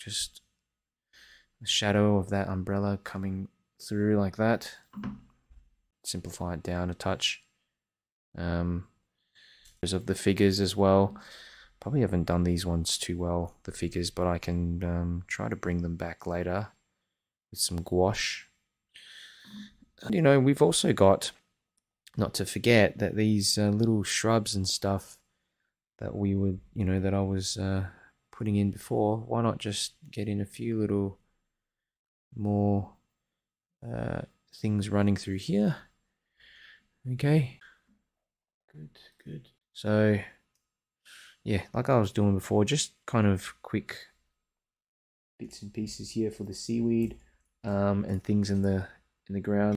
just the shadow of that umbrella coming through like that. Simplify it down a touch. Um, of the figures as well. Probably haven't done these ones too well, the figures, but I can um, try to bring them back later with some gouache. And, you know, we've also got, not to forget, that these uh, little shrubs and stuff that we would, you know, that I was uh, putting in before. Why not just get in a few little more uh, things running through here? Okay. Good, good. So, yeah, like I was doing before, just kind of quick bits and pieces here for the seaweed um, and things in the in the ground.